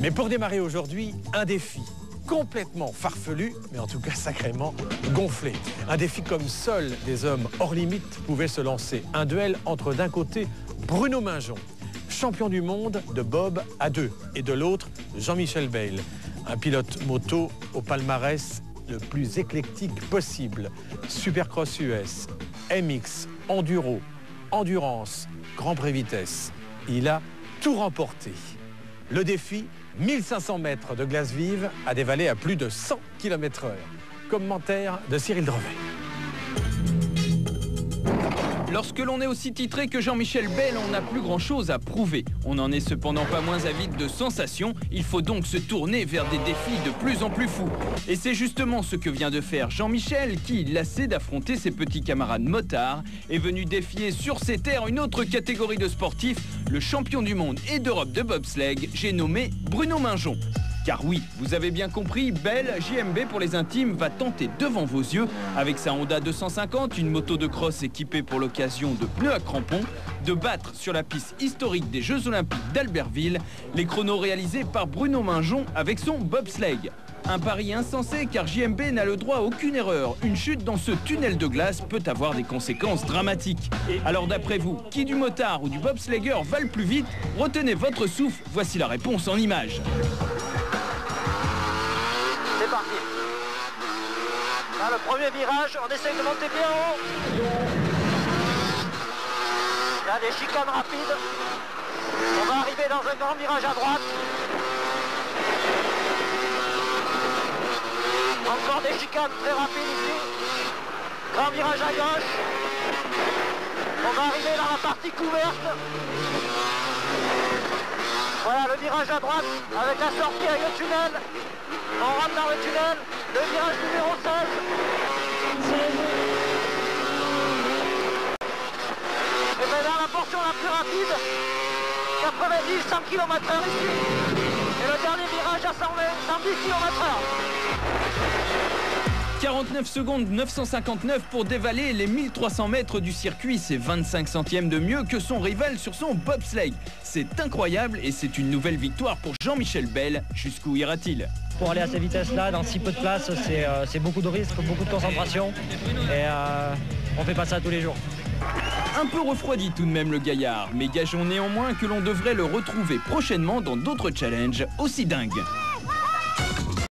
Mais pour démarrer aujourd'hui, un défi complètement farfelu, mais en tout cas sacrément gonflé. Un défi comme seuls des hommes hors limite pouvaient se lancer. Un duel entre d'un côté Bruno Mingeon, champion du monde de Bob à deux, et de l'autre Jean-Michel Bale, un pilote moto au palmarès le plus éclectique possible. Supercross US, MX, Enduro, Endurance, Grand Prix Vitesse. Il a tout remporté. Le défi, 1500 mètres de glace vive à dévaler à plus de 100 km/h. Commentaire de Cyril Drevet. Lorsque l'on est aussi titré que Jean-Michel Bell, on n'a plus grand-chose à prouver. On n'en est cependant pas moins avide de sensations. Il faut donc se tourner vers des défis de plus en plus fous. Et c'est justement ce que vient de faire Jean-Michel qui, lassé d'affronter ses petits camarades motards, est venu défier sur ses terres une autre catégorie de sportifs, le champion du monde et d'Europe de bobsleigh, j'ai nommé Bruno Mingeon. Car oui, vous avez bien compris, Belle JMB pour les intimes va tenter devant vos yeux, avec sa Honda 250, une moto de cross équipée pour l'occasion de pneus à crampons, de battre sur la piste historique des Jeux Olympiques d'Albertville les chronos réalisés par Bruno Mingeon avec son bobsleigh. Un pari insensé car JMB n'a le droit à aucune erreur. Une chute dans ce tunnel de glace peut avoir des conséquences dramatiques. Alors d'après vous, qui du motard ou du bobslegger va le plus vite? Retenez votre souffle, voici la réponse en images. Le premier virage, on essaye de monter bien haut. Il y a des chicanes rapides. On va arriver dans un grand virage à droite. Encore des chicanes très rapides ici. Grand virage à gauche. On va arriver dans la partie couverte. Voilà le virage à droite avec la sortie avec le tunnel. On rentre dans le tunnel. Le virage numéro 16. Et maintenant la portion la plus rapide. 90, 100 km h ici. Et le dernier virage à 120, 110 km h 49 secondes 959 pour dévaler les 1300 mètres du circuit. C'est 25 centièmes de mieux que son rival sur son bobsleigh. C'est incroyable et c'est une nouvelle victoire pour Jean-Michel Bell. Jusqu'où ira-t-il? Pour aller à cette vitesse-là, dans si peu de place, c'est euh, c'est beaucoup de risques, beaucoup de concentration. Et euh, on fait pas ça tous les jours. Un peu refroidi tout de même le gaillard, mais gageons néanmoins que l'on devrait le retrouver prochainement dans d'autres challenges aussi dingues.